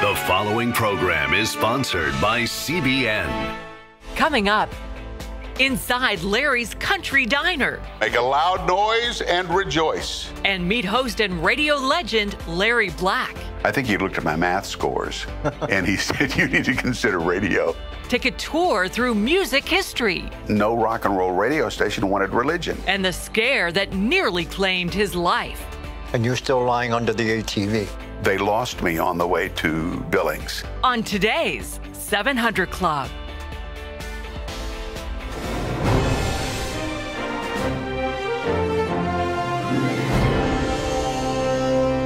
The following program is sponsored by CBN. Coming up, inside Larry's Country Diner. Make a loud noise and rejoice. And meet host and radio legend Larry Black. I think he looked at my math scores and he said, You need to consider radio. Take a tour through music history. No rock and roll radio station wanted religion. And the scare that nearly claimed his life. And you're still lying under the ATV. They lost me on the way to Billings. On today's 700 Club.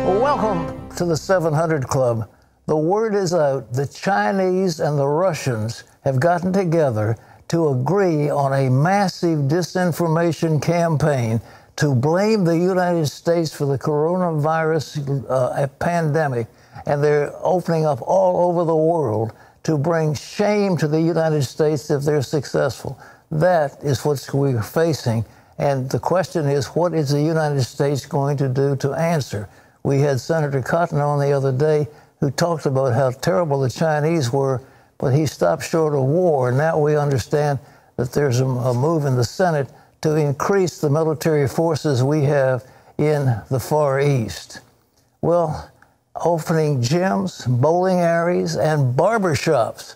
Welcome to the 700 Club. The word is out. The Chinese and the Russians have gotten together to agree on a massive disinformation campaign to blame the United States for the coronavirus uh, pandemic, and they're opening up all over the world to bring shame to the United States if they're successful. That is what we're facing. And the question is, what is the United States going to do to answer? We had Senator Cotton on the other day who talked about how terrible the Chinese were, but he stopped short of war. Now we understand that there's a, a move in the Senate to increase the military forces we have in the Far East? Well, opening gyms, bowling areas, and barbershops.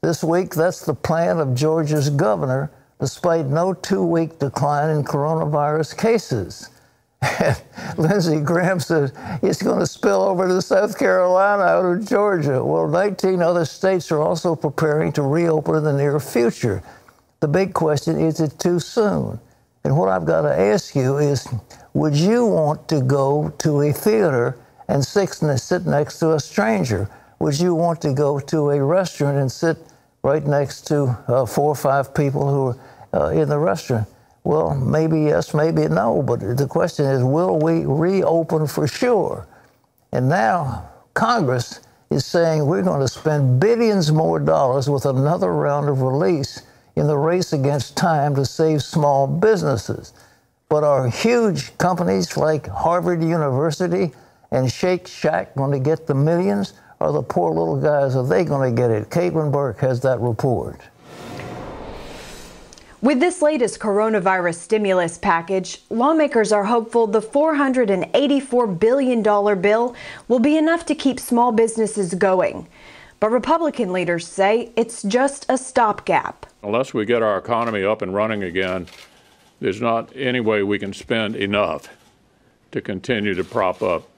This week, that's the plan of Georgia's governor, despite no two week decline in coronavirus cases. Lindsey Graham says it's going to spill over to South Carolina out of Georgia. Well, 19 other states are also preparing to reopen in the near future. The big question is it too soon? And what I've got to ask you is would you want to go to a theater and sit next to a stranger? Would you want to go to a restaurant and sit right next to uh, four or five people who are uh, in the restaurant? Well, maybe yes, maybe no, but the question is will we reopen for sure? And now Congress is saying we're going to spend billions more dollars with another round of release in the race against time to save small businesses. But are huge companies like Harvard University and Shake Shack going to get the millions? Or the poor little guys, are they going to get it? Caitlin Burke has that report. With this latest coronavirus stimulus package, lawmakers are hopeful the $484 billion bill will be enough to keep small businesses going. But Republican leaders say it's just a stopgap. Unless we get our economy up and running again, there's not any way we can spend enough to continue to prop up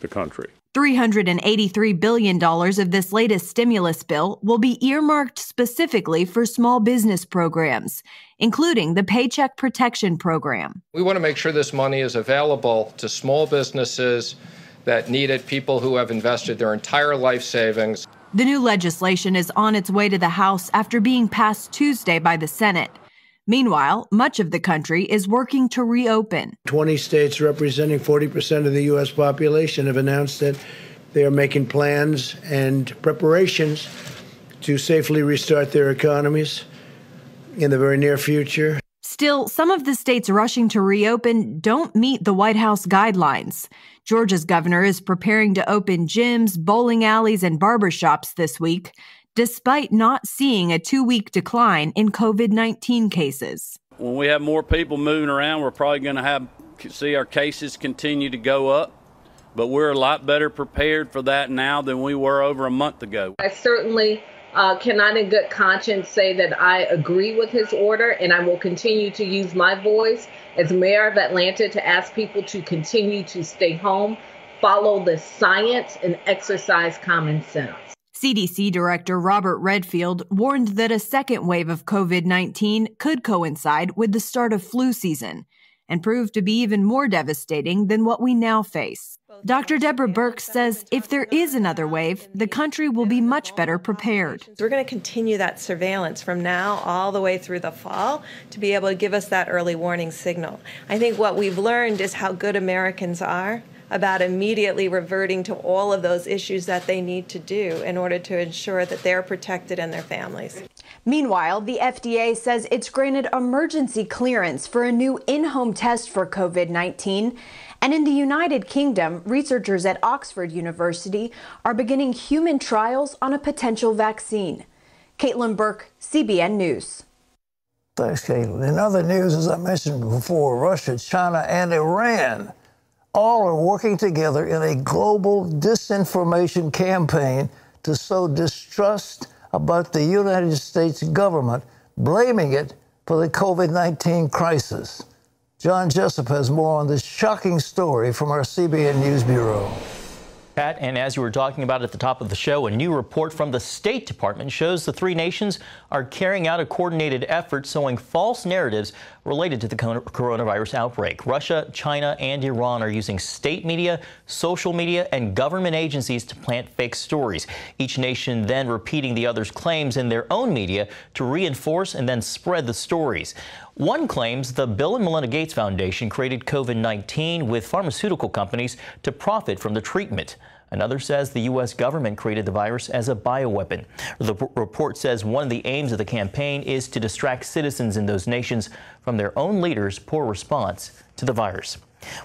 the country. $383 billion of this latest stimulus bill will be earmarked specifically for small business programs, including the Paycheck Protection Program. We want to make sure this money is available to small businesses that need it, people who have invested their entire life savings. The new legislation is on its way to the House after being passed Tuesday by the Senate. Meanwhile, much of the country is working to reopen. 20 states representing 40% of the U.S. population have announced that they are making plans and preparations to safely restart their economies in the very near future. Still, some of the states rushing to reopen don't meet the White House guidelines. Georgia's governor is preparing to open gyms, bowling alleys, and barbershops this week, despite not seeing a two week decline in COVID 19 cases. When we have more people moving around, we're probably going to have see our cases continue to go up, but we're a lot better prepared for that now than we were over a month ago. I certainly uh, cannot, in good conscience, say that I agree with his order, and I will continue to use my voice as mayor of Atlanta to ask people to continue to stay home, follow the science, and exercise common sense. CDC Director Robert Redfield warned that a second wave of COVID 19 could coincide with the start of flu season and prove to be even more devastating than what we now face. Dr. Deborah Birx says if there is another wave, the country will be much better prepared. We're going to continue that surveillance from now all the way through the fall to be able to give us that early warning signal. I think what we've learned is how good Americans are about immediately reverting to all of those issues that they need to do in order to ensure that they're protected and their families. Meanwhile, the FDA says it's granted emergency clearance for a new in home test for COVID 19 And in the United Kingdom, researchers at Oxford University are beginning human trials on a potential vaccine. Caitlin Burke, CBN News. Thanks, Caitlin. In other news, as I mentioned before, Russia, China, and Iran all are working together in a global disinformation campaign to sow distrust about the United States government, blaming it for the COVID 19 crisis. John Jessup has more on this shocking story from our CBN News Bureau. Pat, and as you were talking about at the top of the show, a new report from the State Department shows the three nations are carrying out a coordinated effort sowing false narratives related to the coronavirus outbreak. Russia, China, and Iran are using state media, social media, and government agencies to plant fake stories. Each nation then repeating the other's claims in their own media to reinforce and then spread the stories. One claims the Bill and Melinda Gates Foundation created COVID 19 with pharmaceutical companies to profit from the treatment. Another says the U.S. government created the virus as a bioweapon. The report says one of the aims of the campaign is to distract citizens in those nations from their own leaders' poor response to the virus.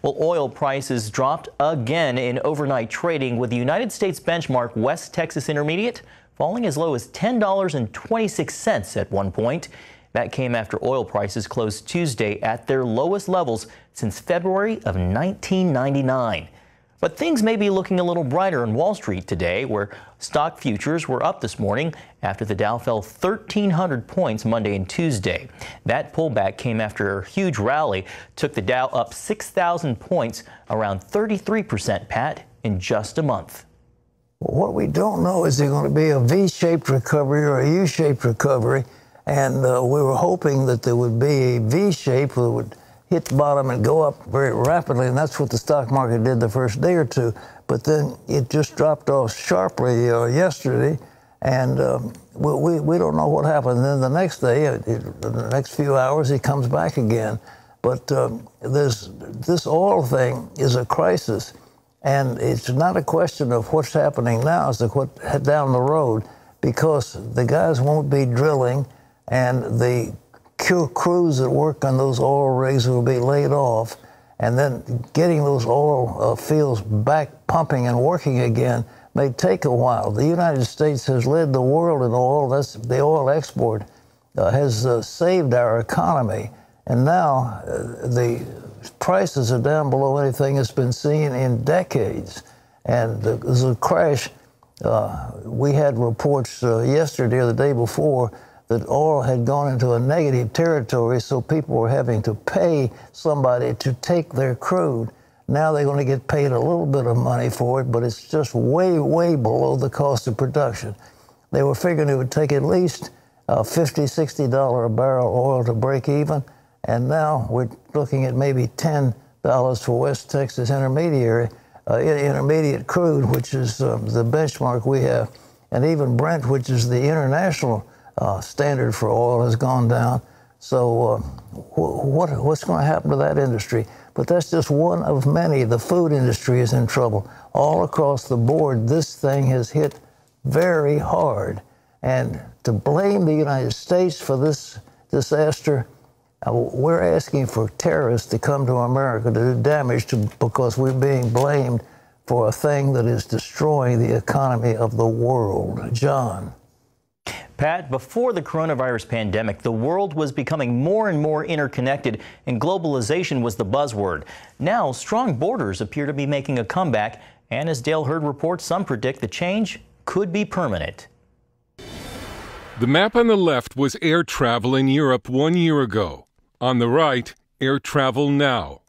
Well, oil prices dropped again in overnight trading with the United States benchmark West Texas Intermediate falling as low as $10.26 at one point. That came after oil prices closed Tuesday at their lowest levels since February of 1999. But things may be looking a little brighter on Wall Street today, where stock futures were up this morning after the Dow fell 1,300 points Monday and Tuesday. That pullback came after a huge rally took the Dow up 6,000 points, around 33%, Pat, in just a month. What we don't know is there going to be a V-shaped recovery or a U-shaped recovery. And uh, we were hoping that there would be a V shape that would hit the bottom and go up very rapidly. And that's what the stock market did the first day or two. But then it just dropped off sharply uh, yesterday. And um, we, we, we, don't know what happened. And then the next day, it, it, the next few hours, it comes back again. But um, this, this oil thing is a crisis. And it's not a question of what's happening now, it's what down the road, because the guys won't be drilling and the crews that work on those oil rigs will be laid off, and then getting those oil uh, fields back pumping and working again may take a while. The United States has led the world in oil. That's the oil export uh, has uh, saved our economy, and now uh, the prices are down below anything that's been seen in decades. And the, the crash. Uh, we had reports uh, yesterday or the day before that oil had gone into a negative territory, so people were having to pay somebody to take their crude. Now they're going to get paid a little bit of money for it, but it's just way, way below the cost of production. They were figuring it would take at least uh, $50, $60 a barrel oil to break even, and now we're looking at maybe $10 for West Texas Intermediary, uh, intermediate crude, which is um, the benchmark we have, and even Brent, which is the international uh, standard for oil has gone down. So, uh, what, what's going to happen to that industry? But that's just one of many. The food industry is in trouble. All across the board, this thing has hit very hard. And to blame the United States for this disaster, uh, we're asking for terrorists to come to America to do damage to, because we're being blamed for a thing that is destroying the economy of the world. John. Pat, before the coronavirus pandemic, the world was becoming more and more interconnected, and globalization was the buzzword. Now, strong borders appear to be making a comeback, and as Dale Hurd reports, some predict the change could be permanent. The map on the left was air travel in Europe one year ago. On the right, air travel now.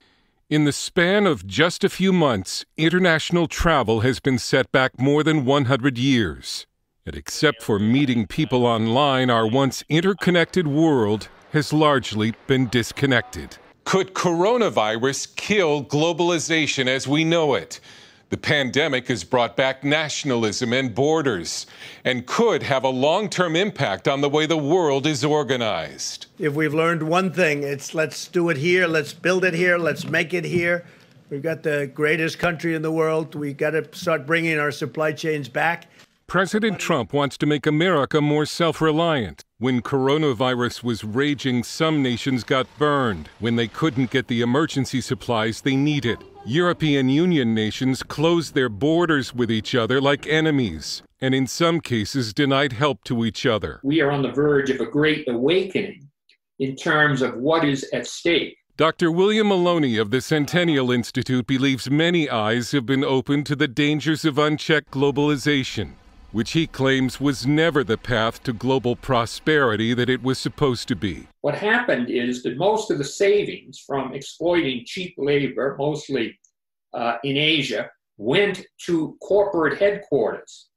In the span of just a few months, international travel has been set back more than 100 years. And except for meeting people online, our once interconnected world has largely been disconnected. Could coronavirus kill globalization as we know it? The pandemic has brought back nationalism and borders and could have a long term impact on the way the world is organized. If we've learned one thing, it's let's do it here, let's build it here, let's make it here. We've got the greatest country in the world. We've got to start bringing our supply chains back. President Trump wants to make America more self reliant. When coronavirus was raging, some nations got burned when they couldn't get the emergency supplies they needed. European Union nations closed their borders with each other like enemies, and in some cases denied help to each other. We are on the verge of a great awakening in terms of what is at stake. Dr. William Moloney of the Centennial Institute believes many eyes have been opened to the dangers of unchecked globalization, which he claims was never the path to global prosperity that it was supposed to be. What happened is that most of the savings from exploiting cheap labor, mostly uh, in Asia, went to corporate headquarters.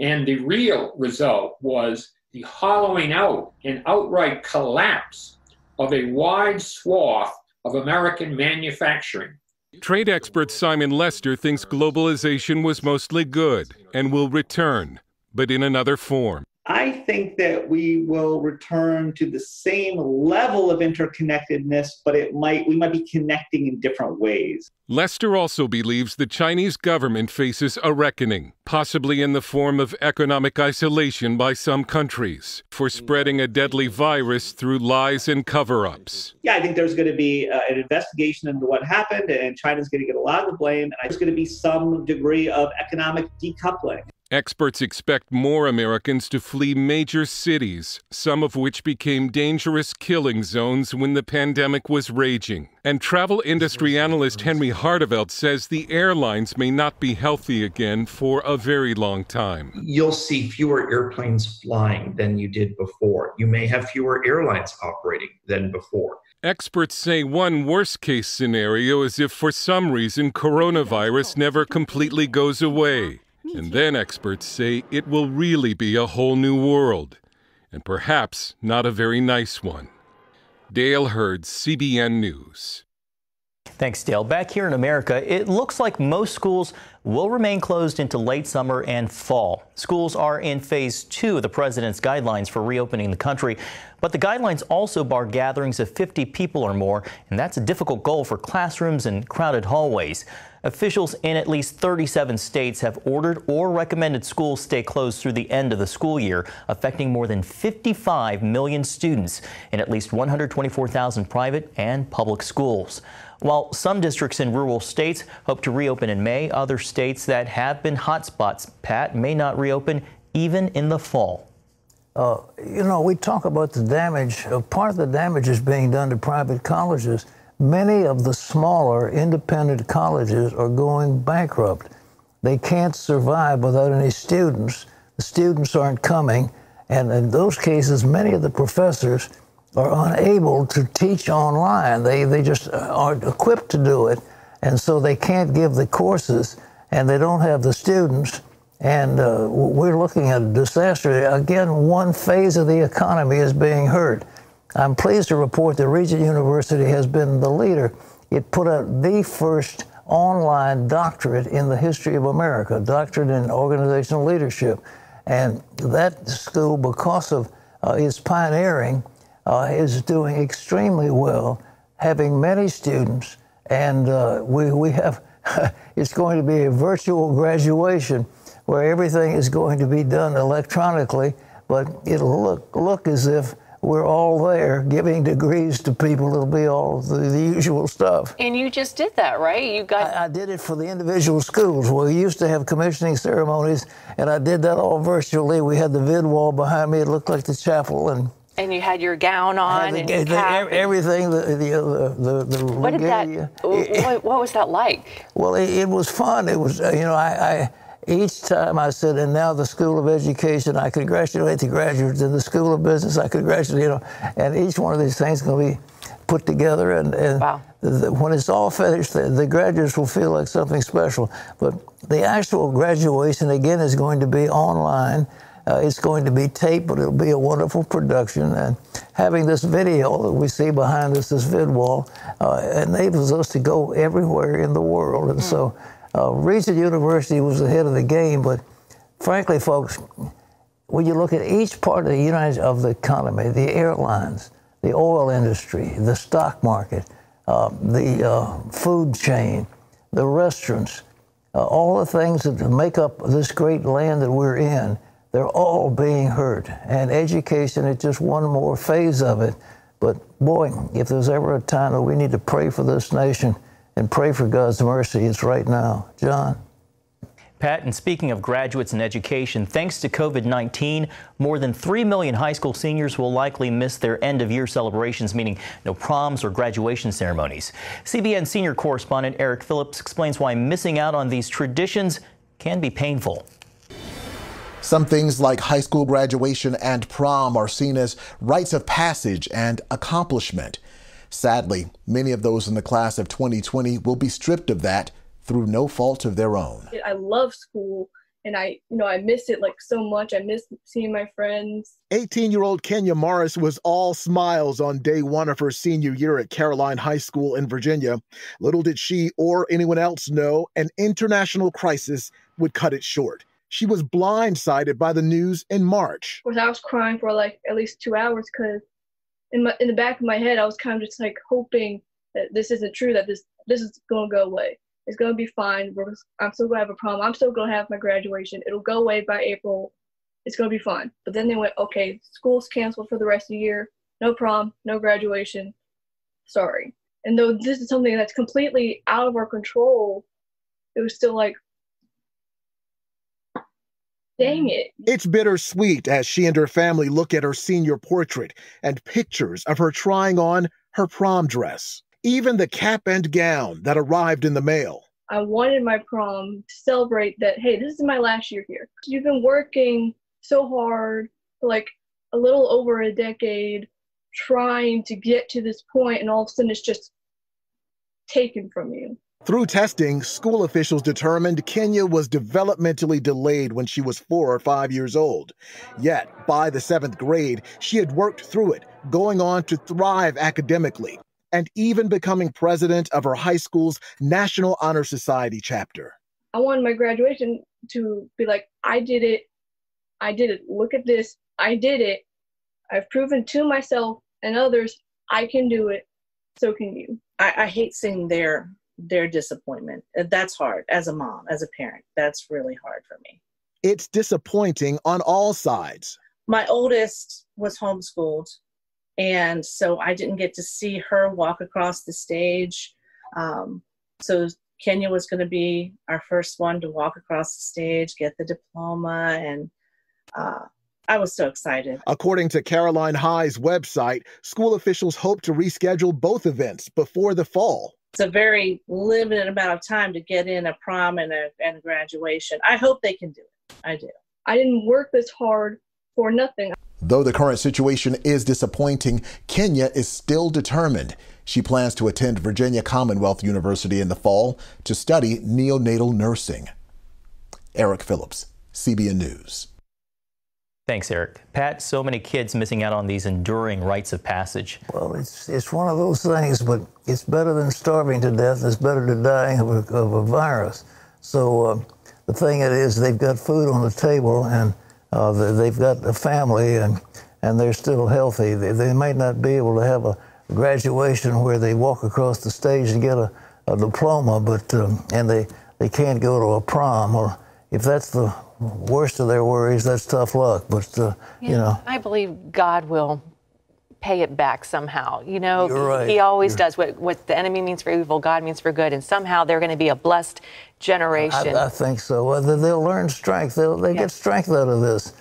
And the real result was the hollowing out and outright collapse of a wide swath of American manufacturing. Trade expert Simon Lester thinks globalization was mostly good and will return, but in another form. I think that we will return to the same level of interconnectedness, but it might we might be connecting in different ways. Lester also believes the Chinese government faces a reckoning, possibly in the form of economic isolation by some countries, for spreading a deadly virus through lies and cover ups. Yeah, I think there's going to be uh, an investigation into what happened, and China's going to get a lot of the blame, and there's going to be some degree of economic decoupling. Experts expect more Americans to flee major cities, some of which became dangerous killing zones when the pandemic was raging. And travel industry analyst Henry Harteveldt says the airlines may not be healthy again for a very long time. You'll see fewer airplanes flying than you did before. You may have fewer airlines operating than before. Experts say one worst case scenario is if for some reason coronavirus never completely goes away. And then experts say it will really be a whole new world, and perhaps not a very nice one. Dale Hurd, CBN News. Thanks, Dale. Back here in America, it looks like most schools will remain closed into late summer and fall. Schools are in phase two of the president's guidelines for reopening the country, but the guidelines also bar gatherings of 50 people or more, and that's a difficult goal for classrooms and crowded hallways. Officials in at least 37 states have ordered or recommended schools stay closed through the end of the school year, affecting more than 55 million students in at least 124,000 private and public schools. While some districts in rural states hope to reopen in May, other states that have been hotspots, Pat, may not reopen even in the fall. Uh, you know, we talk about the damage. Uh, part of the damage is being done to private colleges. Many of the smaller independent colleges are going bankrupt. They can't survive without any students. The students aren't coming. And in those cases, many of the professors are unable to teach online. They, they just aren't equipped to do it. And so they can't give the courses and they don't have the students. And uh, we're looking at a disaster. Again, one phase of the economy is being hurt. I'm pleased to report that Regent University has been the leader. It put out the first online doctorate in the history of America, doctorate in organizational leadership. And that school, because of uh, its pioneering, uh, is doing extremely well, having many students, and uh, we, we have, it's going to be a virtual graduation where everything is going to be done electronically, but it'll look, look as if we're all there giving degrees to people. It'll be all the, the, usual stuff. And you just did that, right? You got. I, I, did it for the individual schools. We used to have commissioning ceremonies, and I did that all virtually. We had the vid wall behind me. It looked like the chapel, and. And you had your gown on the, and the, everything. The uh, the the, the what did that? what, what, was that like? Well, it, it was fun. It was uh, you know I, I each time I said, and now the School of Education, I congratulate the graduates. In the School of Business, I congratulate, you know, and each one of these things is going to be put together. And, and wow. the, when it's all finished, the, the, graduates will feel like something special. But the actual graduation, again, is going to be online. Uh, it's going to be taped, but it'll be a wonderful production. And having this video that we see behind us, this vid wall, uh, enables us to go everywhere in the world. And mm. so uh, Regent University was ahead of the game, but frankly, folks, when you look at each part of the United of the economy, the airlines, the oil industry, the stock market, uh, the uh, food chain, the restaurants, uh, all the things that make up this great land that we're in, they're all being hurt. And education is just one more phase of it. But boy, if there's ever a time that we need to pray for this nation, and pray for God's mercy. It's right now. John? Pat, and speaking of graduates and education, thanks to COVID 19, more than 3 million high school seniors will likely miss their end of year celebrations, meaning no proms or graduation ceremonies. CBN senior correspondent Eric Phillips explains why missing out on these traditions can be painful. Some things like high school graduation and prom are seen as rites of passage and accomplishment. Sadly, many of those in the class of 2020 will be stripped of that through no fault of their own. I love school and I, you know, I miss it like so much. I miss seeing my friends. 18 year old Kenya Morris was all smiles on day one of her senior year at Caroline High School in Virginia. Little did she or anyone else know an international crisis would cut it short. She was blindsided by the news in March. Of course, I was crying for like at least two hours because in my in the back of my head, I was kind of just like hoping that this isn't true, that this this is going to go away. It's gonna be fine. We're, I'm still gonna have a prom. I'm still gonna have my graduation. It'll go away by April. It's gonna be fine. But then they went, okay, school's canceled for the rest of the year. No prom, no graduation. Sorry. And though this is something that's completely out of our control, it was still like, dang mm. it. It's bittersweet as she and her family look at her senior portrait and pictures of her trying on her prom dress even the cap and gown that arrived in the mail. I wanted my prom to celebrate that, hey, this is my last year here. You've been working so hard like a little over a decade trying to get to this point, and all of a sudden it's just taken from you. Through testing, school officials determined Kenya was developmentally delayed when she was four or five years old. Yet, by the seventh grade, she had worked through it, going on to thrive academically and even becoming president of her high school's National Honor Society chapter. I wanted my graduation to be like, I did it. I did it. Look at this. I did it. I've proven to myself and others I can do it. So can you. I, I hate seeing their their disappointment. That's hard as a mom, as a parent. That's really hard for me. It's disappointing on all sides. My oldest was homeschooled and so I didn't get to see her walk across the stage. Um, so Kenya was going to be our first one to walk across the stage, get the diploma, and uh, I was so excited. According to Caroline High's website, school officials hope to reschedule both events before the fall. It's a very limited amount of time to get in a prom and a, and a graduation. I hope they can do it. I do. I didn't work this hard for nothing. Though the current situation is disappointing, Kenya is still determined. She plans to attend Virginia Commonwealth University in the fall to study neonatal nursing. Eric Phillips, CBN News. Thanks, Eric. Pat, so many kids missing out on these enduring rites of passage. Well, it's, it's one of those things, but it's better than starving to death. It's better than dying of a, of a virus. So uh, the thing is, they've got food on the table, and uh, they've got a family and, and they're still healthy. They, they may not be able to have a graduation where they walk across the stage and get a, a diploma, but um, and they, they can't go to a prom. Or if that's the worst of their worries, that's tough luck. But uh, yeah, you know, I believe God will pay it back somehow. You know, right. he always You're... does what, what the enemy means for evil, God means for good, and somehow they're going to be a blessed generation. I, I think so. Well, they'll learn strength. They'll they get strength out of this.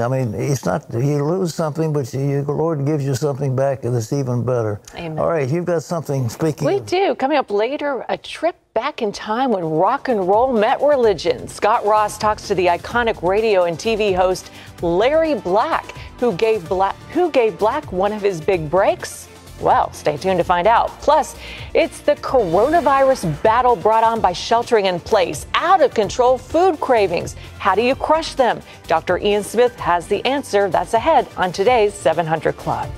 I mean, it's not you lose something, but you, the Lord gives you something back that's even better. Amen. All right, you've got something. Speaking, we of, do. Coming up later, a trip back in time when rock and roll met religion. Scott Ross talks to the iconic radio and TV host Larry Black, who gave Black who gave Black one of his big breaks. Well, stay tuned to find out. Plus, it's the coronavirus battle brought on by sheltering in place, out of control food cravings. How do you crush them? Dr. Ian Smith has the answer. That's ahead on today's 700 Club.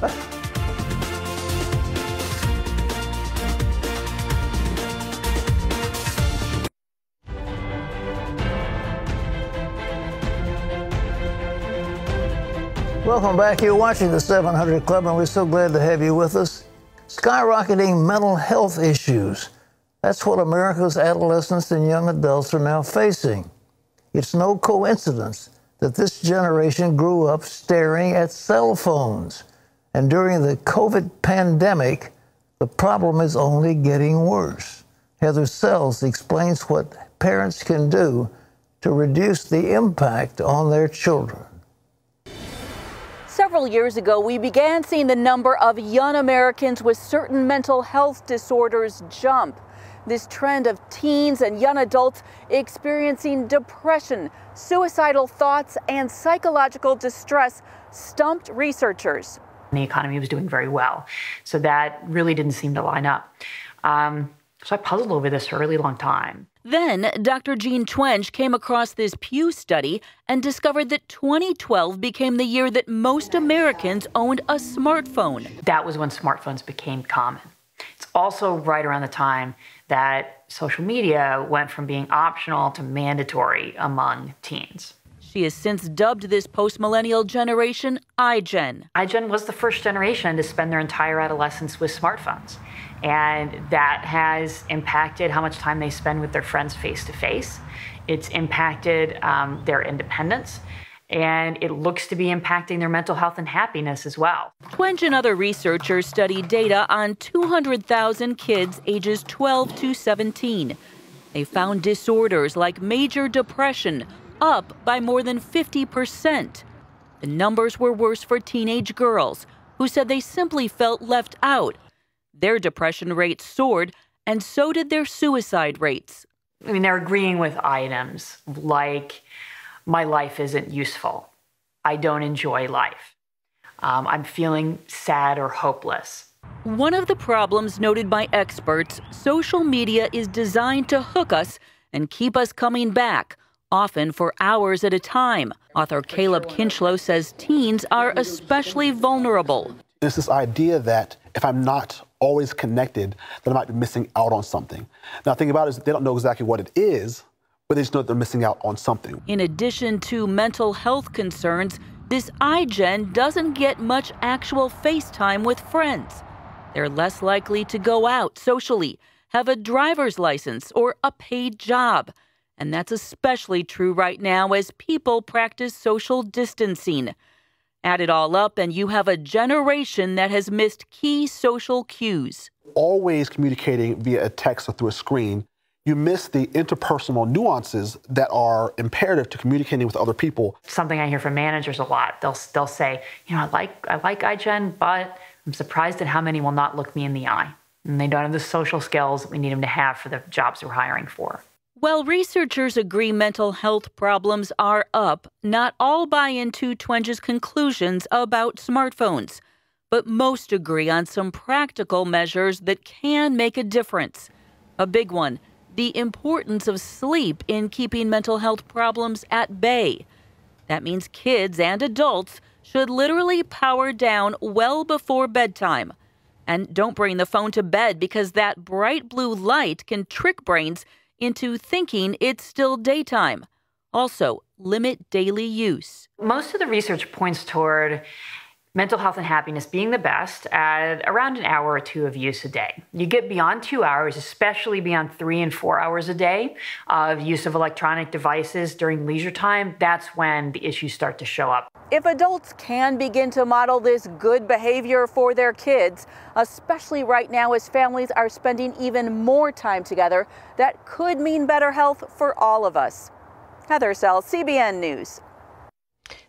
Welcome back. You're watching the 700 Club, and we're so glad to have you with us. Skyrocketing mental health issues. That's what America's adolescents and young adults are now facing. It's no coincidence that this generation grew up staring at cell phones. And during the COVID pandemic, the problem is only getting worse. Heather Sells explains what parents can do to reduce the impact on their children. Several years ago, we began seeing the number of young Americans with certain mental health disorders jump. This trend of teens and young adults experiencing depression, suicidal thoughts, and psychological distress stumped researchers. The economy was doing very well, so that really didn't seem to line up. Um, so I puzzled over this for a really long time. Then Dr. Jean Twenge came across this Pew study and discovered that 2012 became the year that most Americans owned a smartphone. That was when smartphones became common. It's also right around the time that social media went from being optional to mandatory among teens. She has since dubbed this post-millennial generation iGen. iGen was the first generation to spend their entire adolescence with smartphones. And that has impacted how much time they spend with their friends face to face. It's impacted um, their independence. And it looks to be impacting their mental health and happiness as well. Twenge and other researchers studied data on 200,000 kids ages 12 to 17. They found disorders like major depression up by more than 50%. The numbers were worse for teenage girls who said they simply felt left out their depression rates soared, and so did their suicide rates. I mean, they're agreeing with items like, my life isn't useful. I don't enjoy life. Um, I'm feeling sad or hopeless. One of the problems noted by experts social media is designed to hook us and keep us coming back, often for hours at a time. Author Caleb Kinchlow says teens are especially vulnerable. It's this idea that if I'm not always connected, that I might be missing out on something. Now, the thing about it is they don't know exactly what it is, but they just know they're missing out on something. In addition to mental health concerns, this iGen doesn't get much actual face time with friends. They're less likely to go out socially, have a driver's license, or a paid job. And that's especially true right now as people practice social distancing. Add it all up, and you have a generation that has missed key social cues. Always communicating via a text or through a screen, you miss the interpersonal nuances that are imperative to communicating with other people. Something I hear from managers a lot. They'll they'll say, you know, I like I like iGen, but I'm surprised at how many will not look me in the eye. And they don't have the social skills that we need them to have for the jobs we're hiring for. While researchers agree mental health problems are up, not all buy into Twenge's conclusions about smartphones. But most agree on some practical measures that can make a difference. A big one the importance of sleep in keeping mental health problems at bay. That means kids and adults should literally power down well before bedtime. And don't bring the phone to bed because that bright blue light can trick brains into thinking it's still daytime. Also, limit daily use. Most of the research points toward mental health and happiness being the best at around an hour or two of use a day. You get beyond two hours, especially beyond three and four hours a day of use of electronic devices during leisure time, that's when the issues start to show up. If adults can begin to model this good behavior for their kids, especially right now as families are spending even more time together, that could mean better health for all of us. Heather Sells, CBN News.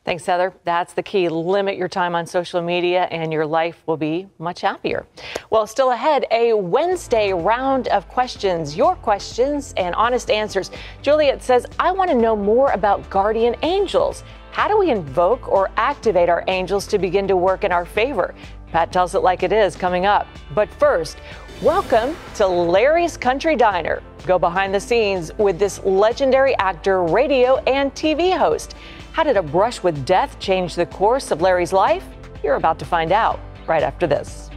Thanks, Heather. That's the key. Limit your time on social media and your life will be much happier. Well, still ahead, a Wednesday round of questions, your questions and honest answers. Juliet says, I want to know more about guardian angels. How do we invoke or activate our angels to begin to work in our favor? Pat tells it like it is coming up. But first, welcome to Larry's Country Diner. Go behind the scenes with this legendary actor, radio, and TV host. How did a brush with death change the course of Larry's life? You're about to find out right after this.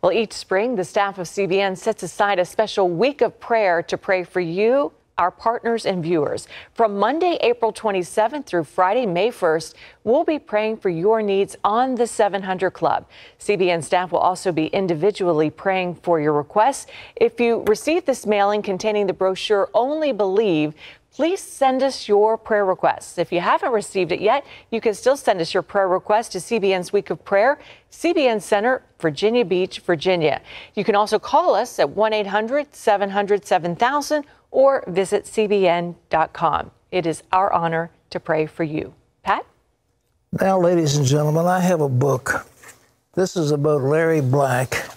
Well, each spring, the staff of CBN sets aside a special week of prayer to pray for you our partners and viewers. From Monday, April 27th through Friday, May 1st, we'll be praying for your needs on the 700 Club. CBN staff will also be individually praying for your requests. If you receive this mailing containing the brochure Only Believe, please send us your prayer requests. If you haven't received it yet, you can still send us your prayer request to CBN's Week of Prayer, CBN Center, Virginia Beach, Virginia. You can also call us at 1 800 700 7000 or visit CBN.com. It is our honor to pray for you. Pat? Now, ladies and gentlemen, I have a book. This is about Larry Black,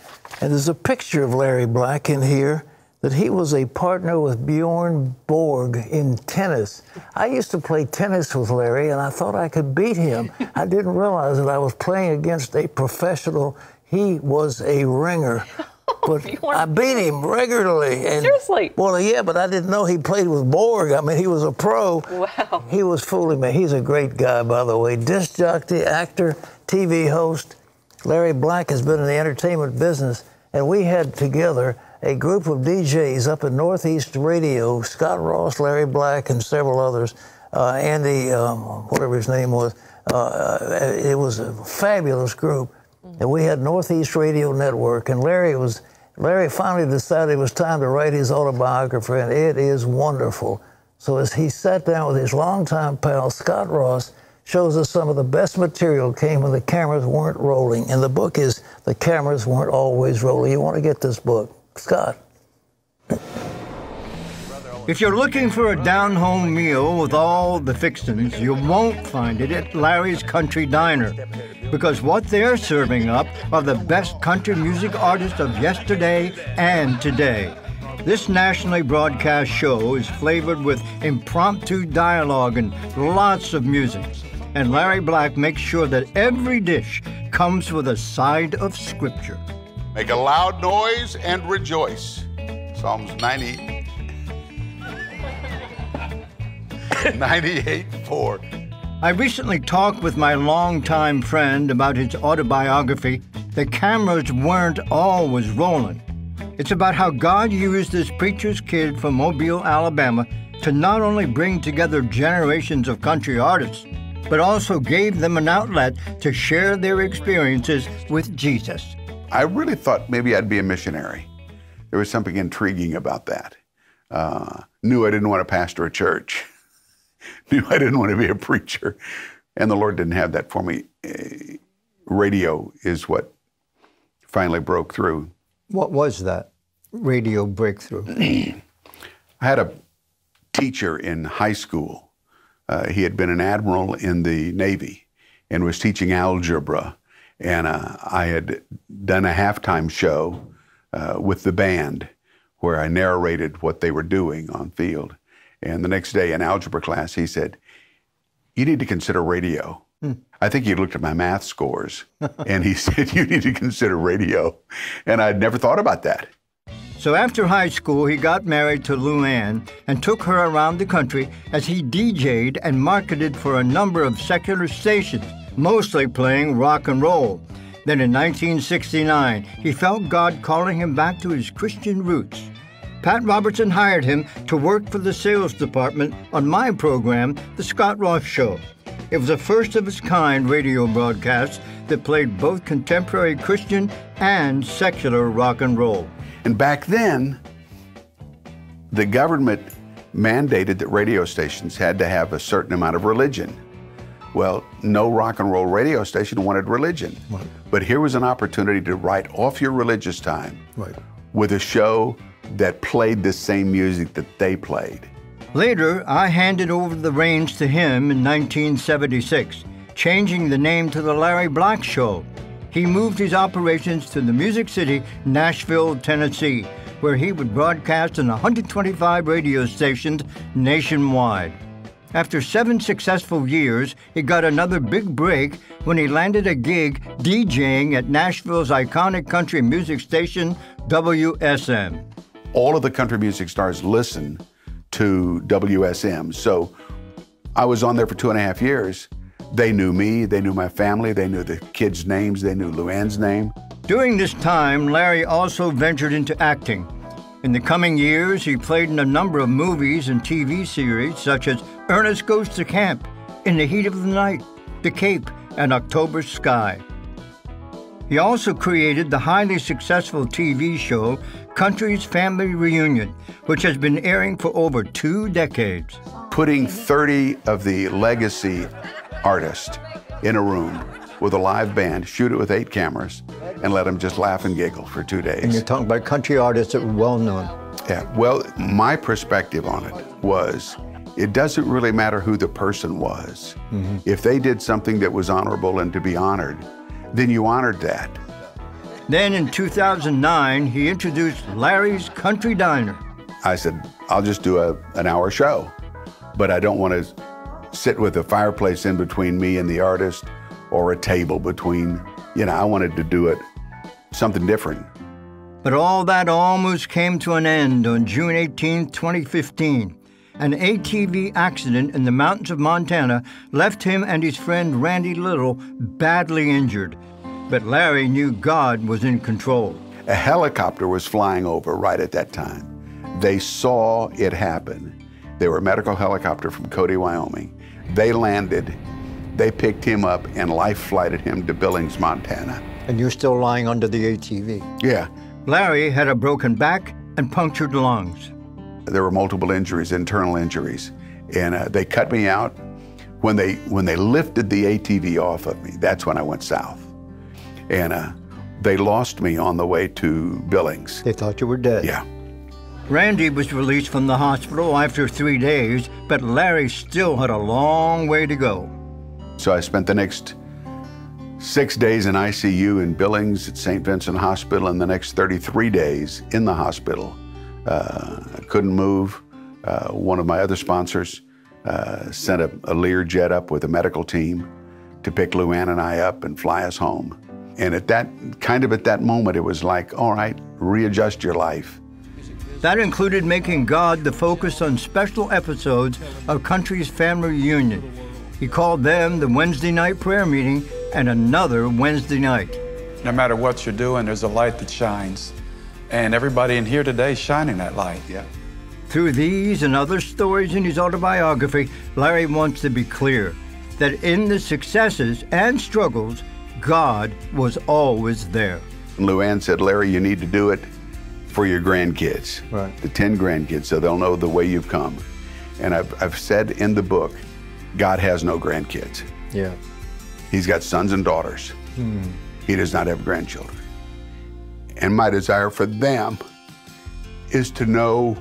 and there's a picture of Larry Black in here that he was a partner with Bjorn Borg in tennis. I used to play tennis with Larry, and I thought I could beat him. I didn't realize that I was playing against a professional. He was a ringer. But I beat him regularly. And, Seriously? Well, yeah, but I didn't know he played with Borg. I mean, he was a pro. Wow. He was fooling me. He's a great guy, by the way. Disc jockey, actor, TV host. Larry Black has been in the entertainment business, and we had together a group of DJs up in Northeast Radio, Scott Ross, Larry Black, and several others, uh, Andy, um, whatever his name was. Uh, it was a fabulous group. Mm-hmm. And we had Northeast Radio Network, and Larry was Larry finally decided it was time to write his autobiography, and it is wonderful. So as he sat down with his longtime pal Scott Ross, shows us some of the best material came when the cameras weren't rolling. And the book is The Cameras Weren't Always Rolling. You want to get this book. Scott. If you're looking for a down home meal with all the fixings, you won't find it at Larry's Country Diner. Because what they're serving up are the best country music artists of yesterday and today. This nationally broadcast show is flavored with impromptu dialogue and lots of music. And Larry Black makes sure that every dish comes with a side of scripture. Make a loud noise and rejoice. Psalms 90. 98 4. I recently talked with my longtime friend about his autobiography, The Cameras Weren't Always Rolling. It's about how God used this preacher's kid from Mobile, Alabama, to not only bring together generations of country artists, but also gave them an outlet to share their experiences with Jesus. I really thought maybe I'd be a missionary. There was something intriguing about that. Uh, knew I didn't want to pastor a church. knew I didn't want to be a preacher. And the Lord didn't have that for me. Uh, radio is what finally broke through. What was that radio breakthrough? I had a teacher in high school. Uh, he had been an admiral in the Navy and was teaching algebra. And uh, I had done a halftime show uh, with the band where I narrated what they were doing on field. And the next day in algebra class, he said, You need to consider radio. Hmm. I think he looked at my math scores and he said, You need to consider radio. And I'd never thought about that. So after high school, he got married to Luann and took her around the country as he DJ'd and marketed for a number of secular stations, mostly playing rock and roll. Then in 1969, he felt God calling him back to his Christian roots. Pat Robertson hired him to work for the sales department on my program, The Scott Ross Show. It was a first of its kind radio broadcast that played both contemporary Christian and secular rock and roll. And back then, the government mandated that radio stations had to have a certain amount of religion. Well, no rock and roll radio station wanted religion. Right. But here was an opportunity to write off your religious time Right. with a show that played the same music that they played. Later, I handed over the reins to him in 1976, changing the name to The Larry Black Show. He moved his operations to the Music City, Nashville, Tennessee, where he would broadcast on 125 radio stations nationwide. After seven successful years, he got another big break when he landed a gig DJing at Nashville's iconic country music station, WSM. All of the country music stars listen to WSM. So I was on there for two and a half years. They knew me, they knew my family, they knew the kids' names, they knew Luann's name. During this time, Larry also ventured into acting. In the coming years, he played in a number of movies and TV series such as Ernest Goes to Camp, In the Heat of the Night, The Cape, and October Sky. He also created the highly successful TV show Country's Family Reunion, which has been airing for over two decades. Putting 30 of the legacy artists in a room with a live band, shoot it with eight cameras, and let them just laugh and giggle for two days. And you're talking about country artists that were well known. Yeah, well, my perspective on it was it doesn't really matter who the person was. Mm-hmm. If they did something that was honorable and to be honored, then you honored that. Then in 2009, he introduced Larry's Country Diner. I said, I'll just do a, an hour show, but I don't want to sit with a fireplace in between me and the artist or a table between, you know, I wanted to do it something different. But all that almost came to an end on June 18, 2015. An ATV accident in the mountains of Montana left him and his friend Randy Little badly injured. But Larry knew God was in control. A helicopter was flying over right at that time. They saw it happen. They were a medical helicopter from Cody, Wyoming. They landed, they picked him up and life flighted him to Billings, Montana. And you're still lying under the ATV. Yeah. Larry had a broken back and punctured lungs. There were multiple injuries, internal injuries, and uh, they cut me out. When they when they lifted the ATV off of me, that's when I went south, and uh, they lost me on the way to Billings. They thought you were dead. Yeah. Randy was released from the hospital after three days, but Larry still had a long way to go. So I spent the next six days in ICU in Billings at St. Vincent Hospital, and the next 33 days in the hospital. Uh, I couldn't move. Uh, one of my other sponsors uh, sent a, a Learjet up with a medical team to pick Luann and I up and fly us home. And at that kind of at that moment, it was like, all right, readjust your life. That included making God the focus on special episodes of Country's Family Reunion. He called them the Wednesday night prayer meeting and another Wednesday night. No matter what you're doing, there's a light that shines. And everybody in here today is shining that light. Yeah. Through these and other stories in his autobiography, Larry wants to be clear that in the successes and struggles, God was always there. Luann said, Larry, you need to do it for your grandkids, right. the 10 grandkids, so they'll know the way you've come. And I've, I've said in the book, God has no grandkids. Yeah. He's got sons and daughters. Hmm. He does not have grandchildren. And my desire for them is to know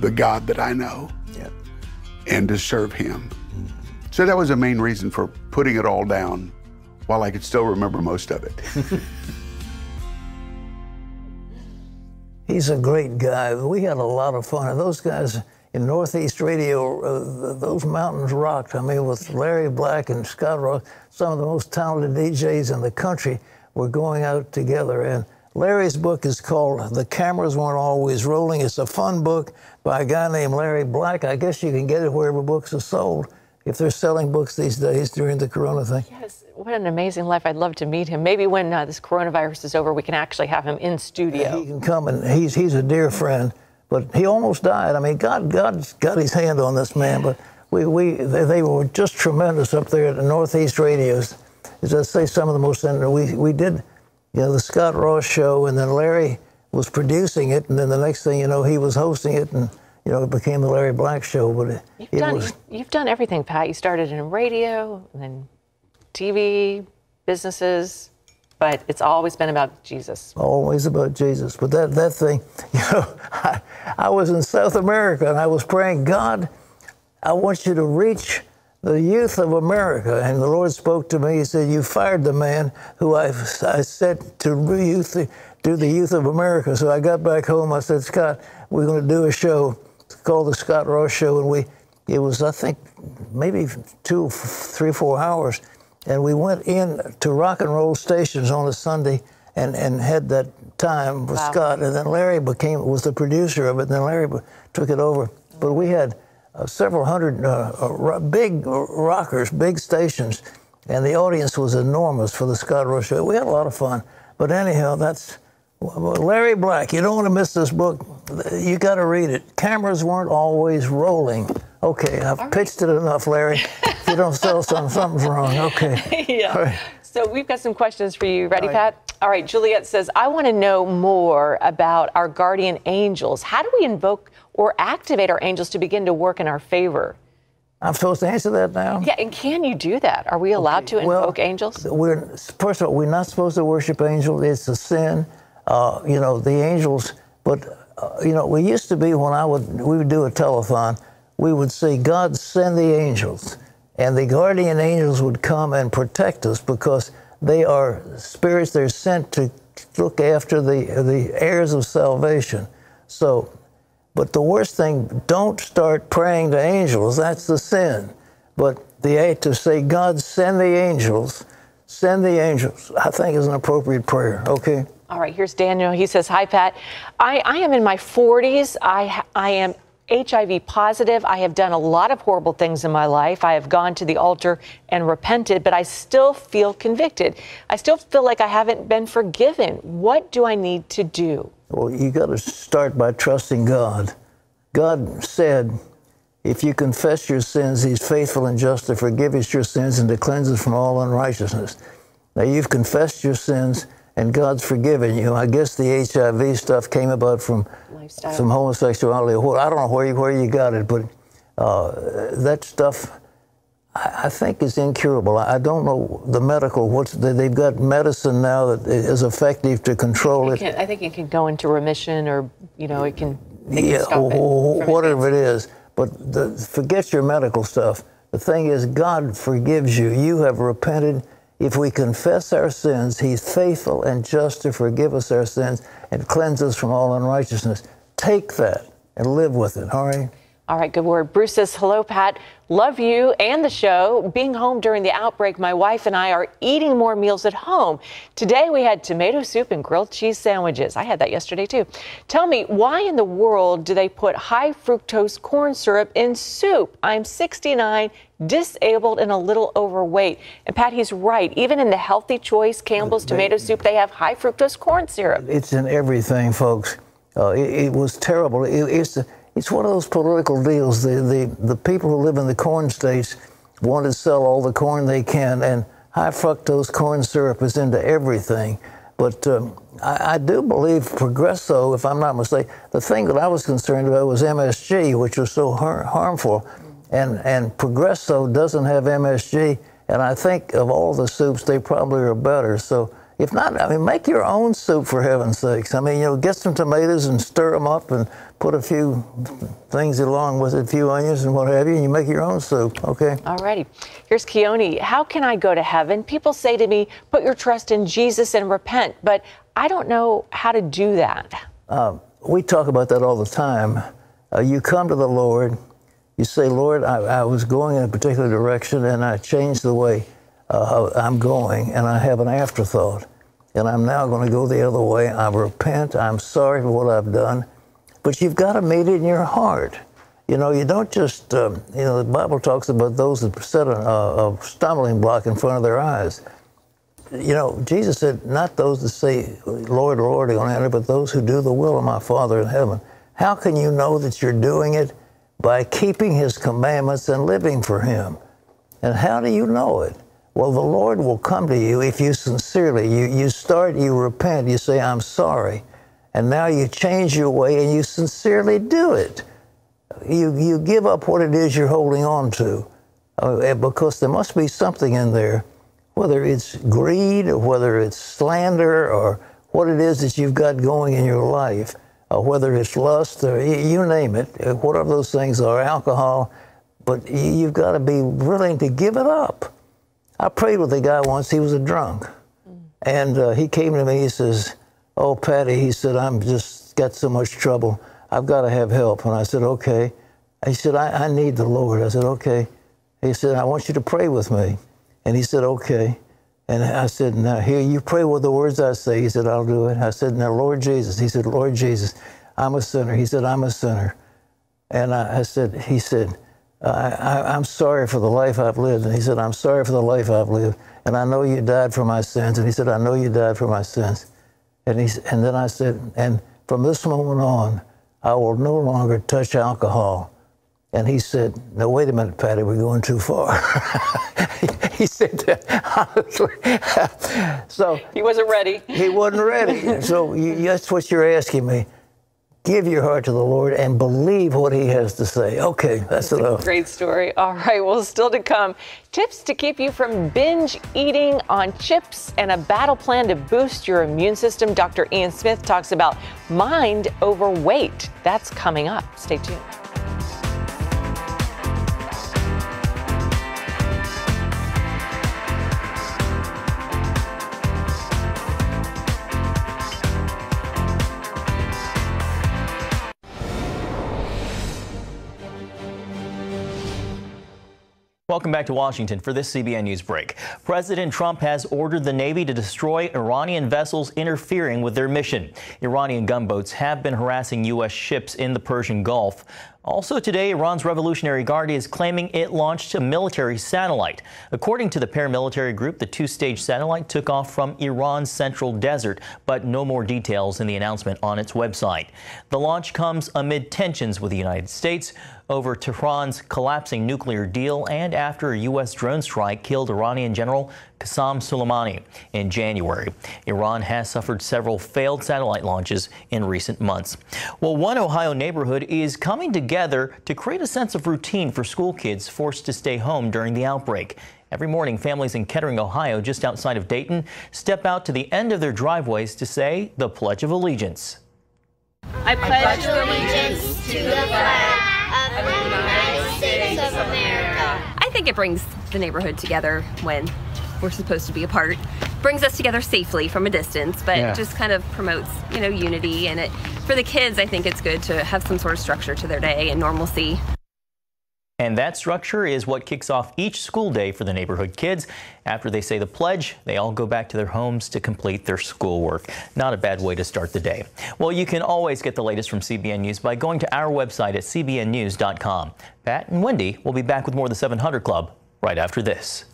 the God that I know yeah. and to serve Him. Mm. So that was the main reason for putting it all down while I could still remember most of it. He's a great guy. We had a lot of fun. And those guys in Northeast Radio, uh, those mountains rocked. I mean, with Larry Black and Scott Ross, some of the most talented DJs in the country were going out together. And Larry's book is called The Cameras Weren't Always Rolling. It's a fun book by a guy named Larry Black. I guess you can get it wherever books are sold if they're selling books these days during the corona thing. Yes, what an amazing life. I'd love to meet him. Maybe when uh, this coronavirus is over, we can actually have him in studio. Yeah, he can come, and he's, he's a dear friend, but he almost died. I mean, God, God's got his hand on this man, but we, we they, they were just tremendous up there at the Northeast Radios. As I say, some of the most, we, we did you know, the Scott Ross show, and then Larry was producing it, and then the next thing you know, he was hosting it, and you know, it became the Larry Black show. But it, you've it done, was. You've done everything, Pat. You started in radio, and then TV, businesses, but it's always been about Jesus. Always about Jesus. But that, that thing, you know, I, I was in South America and I was praying, God, I want you to reach the youth of America. And the Lord spoke to me. He said, You fired the man who I, I said to youth, do the youth of America. So I got back home. I said, Scott, we're going to do a show. Called the Scott Ross Show. And we, it was, I think, maybe two, three, four hours. And we went in to rock and roll stations on a Sunday and, and had that time with Wow. Scott. And then Larry became, was the producer of it. And then Larry took it over. But we had uh, several hundred uh, uh, big rockers, big stations, and the audience was enormous for the Scott Ross show. We had a lot of fun. But anyhow, that's Larry Black. You don't want to miss this book. You got to read it. Cameras weren't always rolling. Okay, I've pitched it enough, Larry. if you don't sell something, something's wrong. Okay. yeah. Right. So we've got some questions for you. Ready, All right. Pat? All right, Juliet says, I want to know more about our guardian angels. How do we invoke or activate our angels to begin to work in our favor? I'm supposed to answer that now? Yeah, and can you do that? Are we allowed to invoke well, angels? We're first of all, we're not supposed to worship angels. It's a sin. Uh, you know, the angels. But uh, you know, we used to be when I would we would do a telethon, we would say, "God send the angels," and the guardian angels would come and protect us because they are spirits. They're sent to look after the the heirs of salvation. So but the worst thing, don't start praying to angels. That's the sin. But the to say, God, send the angels, send the angels, I think is an appropriate prayer. Okay? All right, here's Daniel. He says, Hi, Pat. I, I am in my 40s. I, I am HIV positive. I have done a lot of horrible things in my life. I have gone to the altar and repented, but I still feel convicted. I still feel like I haven't been forgiven. What do I need to do? Well, you got to start by trusting God. God said, if you confess your sins, He's faithful and just to forgive us your sins and to cleanse us from all unrighteousness. Now, you've confessed your sins and God's forgiven you. I guess the HIV stuff came about from Lifestyle. some homosexuality. I don't know where you, where you got it, but uh, that stuff I think is incurable. I don't know the medical. What's they've got medicine now that is effective to control it. it. I think it can go into remission, or you know, it can. yeah, can it whatever it is. But the, forget your medical stuff. The thing is, God forgives you. You have repented. If we confess our sins, He's faithful and just to forgive us our sins and cleanse us from all unrighteousness. Take that and live with it. All right. All right, good word. Bruce says, Hello, Pat. Love you and the show. Being home during the outbreak, my wife and I are eating more meals at home. Today we had tomato soup and grilled cheese sandwiches. I had that yesterday too. Tell me, why in the world do they put high fructose corn syrup in soup? I'm 69, disabled, and a little overweight. And Pat, he's right. Even in the healthy choice Campbell's they, tomato soup, they have high fructose corn syrup. It's in everything, folks. Uh, it, it, was terrible. It, it's it's one of those political deals. The, the, the people who live in the corn states want to sell all the corn they can, and high fructose corn syrup is into everything. But um, I, I, do believe Progresso, if I'm not mistaken, the thing that I was concerned about was MSG, which was so har- harmful. And, and Progresso doesn't have MSG, and I think of all the soups, they probably are better. So if not, I mean, make your own soup for heaven's sakes. I mean, you know, get some tomatoes and stir them up and put a few things along with it, a few onions and what have you, and you make your own soup, okay? All righty. Here's Keone. How can I go to heaven? People say to me, put your trust in Jesus and repent, but I don't know how to do that. Uh, we talk about that all the time. Uh, you come to the Lord, you say, Lord, I, I, was going in a particular direction and I changed the way uh, I'm going, and I have an afterthought. And I'm now going to go the other way. I repent. I'm sorry for what I've done but you've got to meet it in your heart. You know, you don't just, um, you know, the Bible talks about those that set a, a, stumbling block in front of their eyes. You know, Jesus said, not those that say, Lord, Lord, are going to enter, but those who do the will of my Father in heaven. How can you know that you're doing it? By keeping his commandments and living for him. And how do you know it? Well, the Lord will come to you if you sincerely, you, you start, you repent, you say, I'm sorry and now you change your way and you sincerely do it. You, you give up what it is you're holding on to uh, because there must be something in there, whether it's greed or whether it's slander or what it is that you've got going in your life, whether it's lust or you name it, uh, whatever those things are, alcohol, but you've got to be willing to give it up. I prayed with a guy once, he was a drunk. And uh, he came to me, he says, Oh, Patty, he said, I'm just got so much trouble. I've got to have help. And I said, okay. He said, I, I need the Lord. I said, okay. He said, I want you to pray with me. And he said, okay. And I said, now here, you pray with the words I say. He said, I'll do it. I said, now, Lord Jesus. He said, Lord Jesus, I'm a sinner. He said, I'm a sinner. And I, I said, he said, I, am sorry for the life I've lived. And he said, I'm sorry for the life I've lived. And I know you died for my sins. And he said, I know you died for my sins. And, he, and then I said, and from this moment on, I will no longer touch alcohol. And he said, no, wait a minute, Patty, we're going too far. he said that. honestly. so he wasn't ready. He wasn't ready. so you, that's what you're asking me. Give your heart to the Lord and believe what He has to say. Okay, that's, that's enough. great story. All right, well, still to come tips to keep you from binge eating on chips and a battle plan to boost your immune system. Dr. Ian Smith talks about mind over weight. That's coming up. Stay tuned. Welcome back to Washington for this CBN News break. President Trump has ordered the Navy to destroy Iranian vessels interfering with their mission. Iranian gunboats have been harassing U.S. ships in the Persian Gulf. Also today, Iran's Revolutionary Guard is claiming it launched a military satellite. According to the paramilitary group, the two-stage satellite took off from Iran's central desert, but no more details in the announcement on its website. The launch comes amid tensions with the United States over Tehran's collapsing nuclear deal and after a U.S. drone strike killed Iranian General Qasem Soleimani in January. Iran has suffered several failed satellite launches in recent months. Well, one Ohio neighborhood is coming together to create a sense of routine for school kids forced to stay home during the outbreak. Every morning, families in Kettering, Ohio, just outside of Dayton, step out to the end of their driveways to say the Pledge of Allegiance. I pledge allegiance to the flag United States of America. I think it brings the neighborhood together when we're supposed to be apart. Brings us together safely from a distance, but yeah. just kind of promotes, you know, unity. And it for the kids, I think it's good to have some sort of structure to their day and normalcy. And that structure is what kicks off each school day for the neighborhood kids. After they say the pledge, they all go back to their homes to complete their schoolwork. Not a bad way to start the day. Well, you can always get the latest from CBN News by going to our website at cbnnews.com. Pat and Wendy will be back with more of the 700 Club right after this.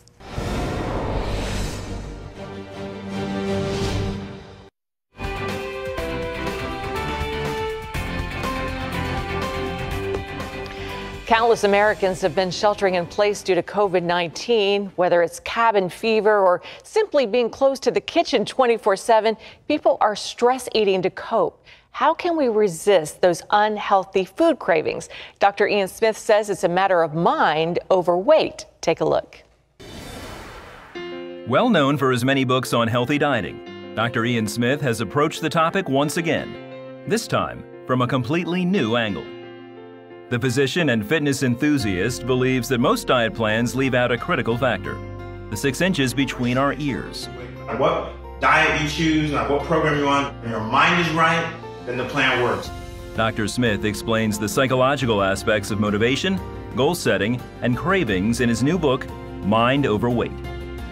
Countless Americans have been sheltering in place due to COVID 19. Whether it's cabin fever or simply being close to the kitchen 24 7, people are stress eating to cope. How can we resist those unhealthy food cravings? Dr. Ian Smith says it's a matter of mind over weight. Take a look. Well known for his many books on healthy dieting, Dr. Ian Smith has approached the topic once again, this time from a completely new angle. The physician and fitness enthusiast believes that most diet plans leave out a critical factor the six inches between our ears. What diet you choose, what program you're on, and your mind is right, then the plan works. Dr. Smith explains the psychological aspects of motivation, goal setting, and cravings in his new book, Mind Over Weight.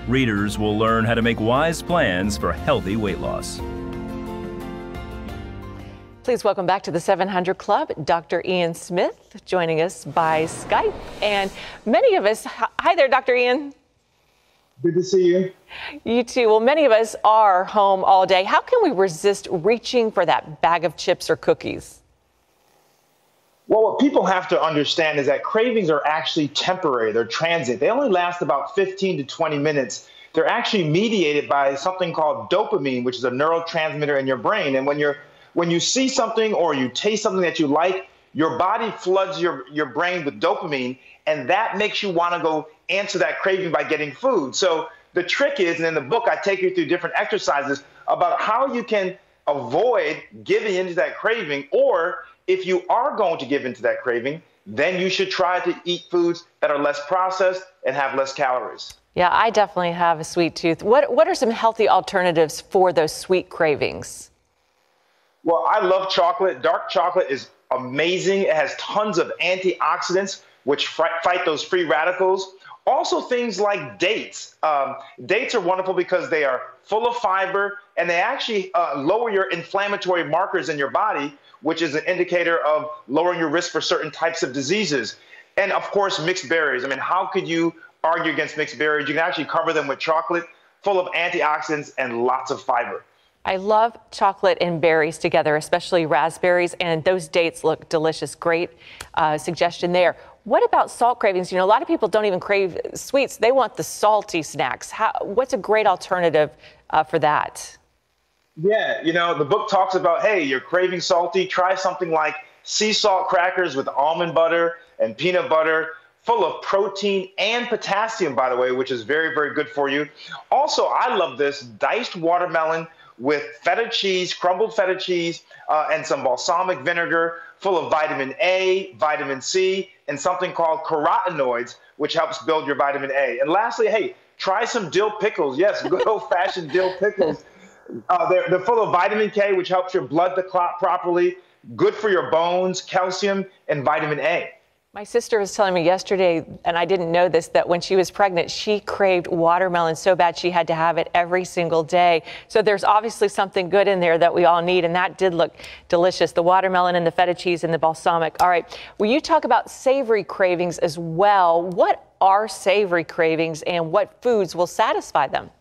Readers will learn how to make wise plans for healthy weight loss. Please welcome back to the 700 Club, Dr. Ian Smith, joining us by Skype. And many of us, hi there, Dr. Ian. Good to see you. You too. Well, many of us are home all day. How can we resist reaching for that bag of chips or cookies? Well, what people have to understand is that cravings are actually temporary, they're transient. They only last about 15 to 20 minutes. They're actually mediated by something called dopamine, which is a neurotransmitter in your brain. And when you're when you see something or you taste something that you like, your body floods your, your brain with dopamine, and that makes you want to go answer that craving by getting food. So the trick is, and in the book, I take you through different exercises about how you can avoid giving into that craving, or if you are going to give into that craving, then you should try to eat foods that are less processed and have less calories. Yeah, I definitely have a sweet tooth. What, what are some healthy alternatives for those sweet cravings? Well, I love chocolate. Dark chocolate is amazing. It has tons of antioxidants, which fight those free radicals. Also, things like dates. Um, dates are wonderful because they are full of fiber and they actually uh, lower your inflammatory markers in your body, which is an indicator of lowering your risk for certain types of diseases. And of course, mixed berries. I mean, how could you argue against mixed berries? You can actually cover them with chocolate full of antioxidants and lots of fiber. I love chocolate and berries together, especially raspberries, and those dates look delicious. Great uh, suggestion there. What about salt cravings? You know, a lot of people don't even crave sweets; they want the salty snacks. How, what's a great alternative uh, for that? Yeah, you know, the book talks about hey, you're craving salty. Try something like sea salt crackers with almond butter and peanut butter full of protein and potassium, by the way, which is very, very good for you. Also, I love this diced watermelon with feta cheese, crumbled feta cheese, uh, and some balsamic vinegar full of vitamin A, vitamin C, and something called carotenoids, which helps build your vitamin A. And lastly, hey, try some dill pickles. Yes, good old fashioned dill pickles. Uh, they're, they're full of vitamin K, which helps your blood to clot properly, good for your bones, calcium, and vitamin A. My sister was telling me yesterday, and I didn't know this, that when she was pregnant, she craved watermelon so bad she had to have it every single day. So there's obviously something good in there that we all need, and that did look delicious the watermelon and the feta cheese and the balsamic. All right, will you talk about savory cravings as well? What are savory cravings, and what foods will satisfy them?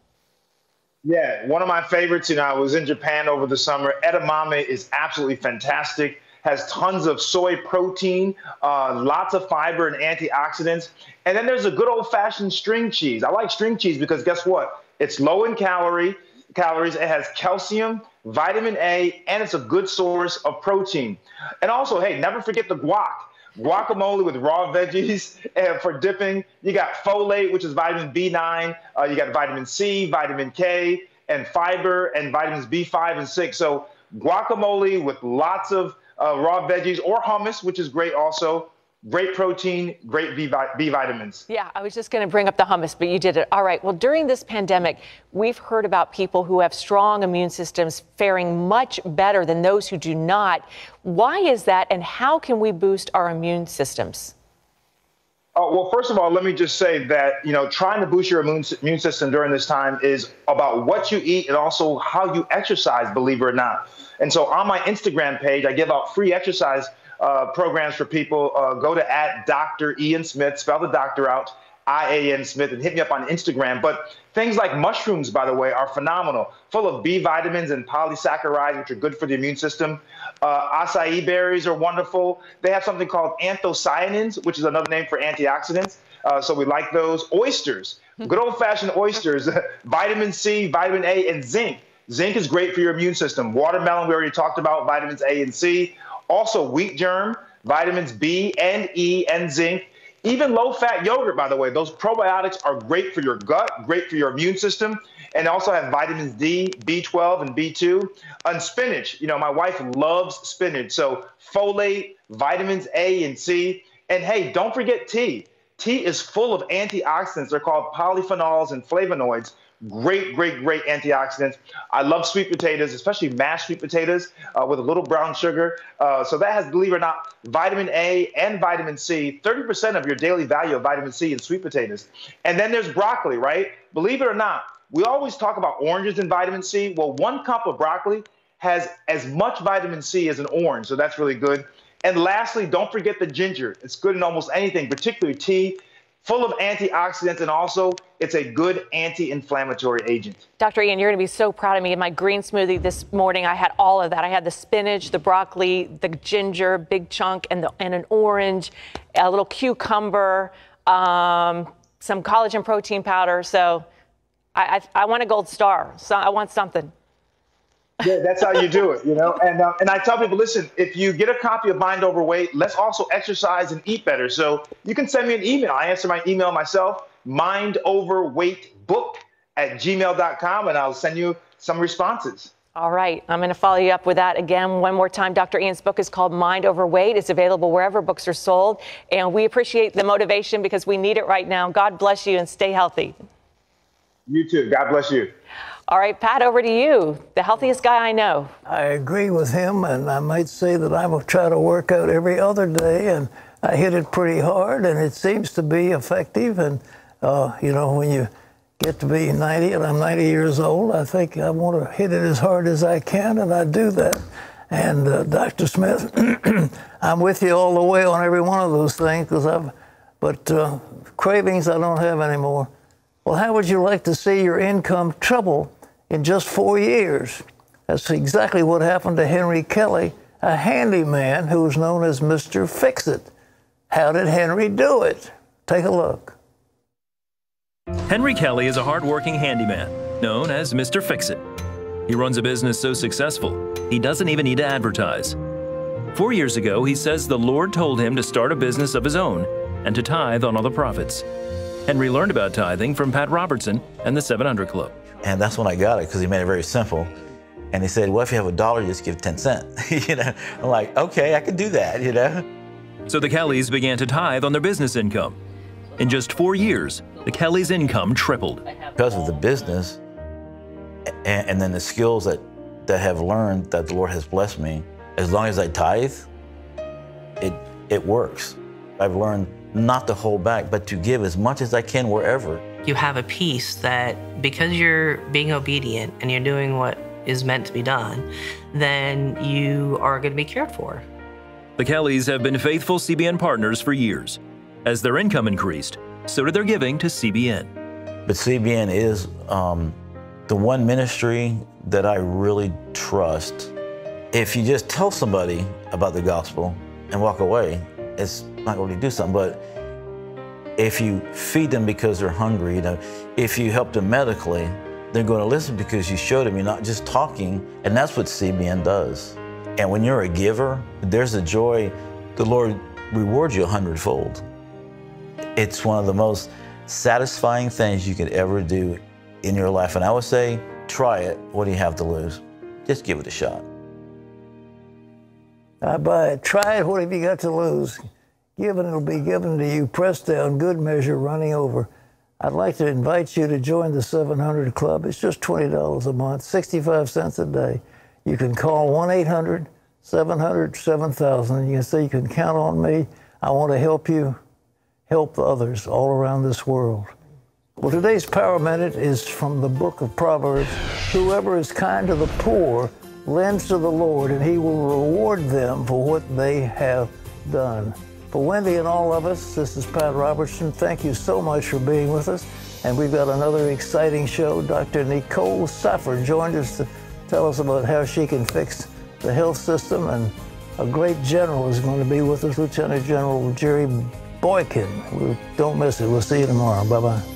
Yeah, one of my favorites, you know, I was in Japan over the summer. Edamame is absolutely fantastic has tons of soy protein, uh, lots of fiber and antioxidants. And then there's a good old fashioned string cheese. I like string cheese because guess what? It's low in calorie, calories. It has calcium, vitamin A, and it's a good source of protein. And also, hey, never forget the guac. Guacamole with raw veggies and for dipping. You got folate, which is vitamin B9. Uh, you got vitamin C, vitamin K, and fiber, and vitamins B5 and 6. So guacamole with lots of uh, raw veggies or hummus, which is great also. Great protein, great B, B vitamins. Yeah, I was just going to bring up the hummus, but you did it. All right. Well, during this pandemic, we've heard about people who have strong immune systems faring much better than those who do not. Why is that, and how can we boost our immune systems? Oh, well, first of all, let me just say that you know trying to boost your immune, immune system during this time is about what you eat and also how you exercise. Believe it or not, and so on my Instagram page, I give out free exercise uh, programs for people. Uh, go to at Dr. Ian Smith, spell the doctor out, I A N Smith, and hit me up on Instagram. But things like mushrooms, by the way, are phenomenal, full of B vitamins and polysaccharides, which are good for the immune system. Uh, acai berries are wonderful. They have something called anthocyanins, which is another name for antioxidants. Uh, so we like those. Oysters, good old fashioned oysters, vitamin C, vitamin A, and zinc. Zinc is great for your immune system. Watermelon, we already talked about vitamins A and C. Also, wheat germ, vitamins B and E and zinc. Even low fat yogurt, by the way, those probiotics are great for your gut, great for your immune system, and also have vitamins D, B12, and B2. And spinach, you know, my wife loves spinach. So, folate, vitamins A and C. And hey, don't forget tea. Tea is full of antioxidants. They're called polyphenols and flavonoids, Great, great, great antioxidants. I love sweet potatoes, especially mashed sweet potatoes uh, with a little brown sugar. Uh, so that has, believe it or not, vitamin A and vitamin C, 30% of your daily value of vitamin C in sweet potatoes. And then there's broccoli, right? Believe it or not, we always talk about oranges and vitamin C. Well, one cup of broccoli has as much vitamin C as an orange, so that's really good. And lastly, don't forget the ginger. It's good in almost anything, particularly tea full of antioxidants, and also it's a good anti inflammatory agent. Dr. Ian, you're going to be so proud of me. In my green smoothie this morning, I had all of that. I had the spinach, the broccoli, the ginger, big chunk, and, the, and an orange, a little cucumber, um, some collagen protein powder. So I, I, I want a gold star. So I want something. Yeah, that's how you do it, you know. And uh, and I tell people, listen, if you get a copy of Mind Over Weight, let's also exercise and eat better. So you can send me an email. I answer my email myself, mindoverweightbook at gmail.com, and I'll send you some responses. All right, I'm going to follow you up with that again one more time. Dr. Ian's book is called Mind Over Weight. It's available wherever books are sold, and we appreciate the motivation because we need it right now. God bless you and stay healthy. You too. God bless you. All right, Pat, over to you, the healthiest guy I know. I agree with him, and I might say that I will try to work out every other day, and I hit it pretty hard, and it seems to be effective. And, uh, you know, when you get to be 90, and I'm 90 years old, I think I want to hit it as hard as I can, and I do that. And uh, Dr. Smith, I'm with you all the way on every one of those things, because I've, but uh, cravings I don't have anymore. Well, how would you like to see your income triple in just four years. That's exactly what happened to Henry Kelly, a handyman who was known as Mr. Fix It. How did Henry do it? Take a look. Henry Kelly is a hardworking handyman known as Mr. Fix It. He runs a business so successful, he doesn't even need to advertise. Four years ago, he says the Lord told him to start a business of his own and to tithe on all the profits. Henry learned about tithing from Pat Robertson and the 700 Club. And that's when I got it because he made it very simple. And he said, well, if you have a dollar, just give 10 cents. you know, I'm like, okay, I can do that, you know. So the Kellys began to tithe on their business income. In just four years, the Kellys' income tripled. Because of the business and, and then the skills that, that have learned that the Lord has blessed me, as long as I tithe, it, it works. I've learned not to hold back, but to give as much as I can wherever. You have a peace that because you're being obedient and you're doing what is meant to be done, then you are going to be cared for. The Kellys have been faithful CBN partners for years. As their income increased, so did their giving to CBN. But CBN is um, the one ministry that I really trust. If you just tell somebody about the gospel and walk away, it's not going to do something. But if you feed them because they're hungry, you know, if you help them medically, they're going to listen because you showed them you're not just talking, and that's what CBN does. And when you're a giver, there's a joy. The Lord rewards you a hundredfold. It's one of the most satisfying things you could ever do in your life. And I would say, try it. What do you have to lose? Just give it a shot. Uh, I buy it. Try it. What have you got to lose? Given it'll be given to you, pressed down, good measure, running over. I'd like to invite you to join the 700 Club. It's just $20 a month, 65 cents a day. You can call 1 800 700 7000. You can say you can count on me. I want to help you help others all around this world. Well, today's Power Minute is from the book of Proverbs. Whoever is kind to the poor lends to the Lord, and he will reward them for what they have done. For Wendy and all of us, this is Pat Robertson. Thank you so much for being with us. And we've got another exciting show. Dr. Nicole Saphier joined us to tell us about how she can fix the health system. And a great general is going to be with us, Lieutenant General Jerry Boykin. Don't miss it. We'll see you tomorrow. Bye bye.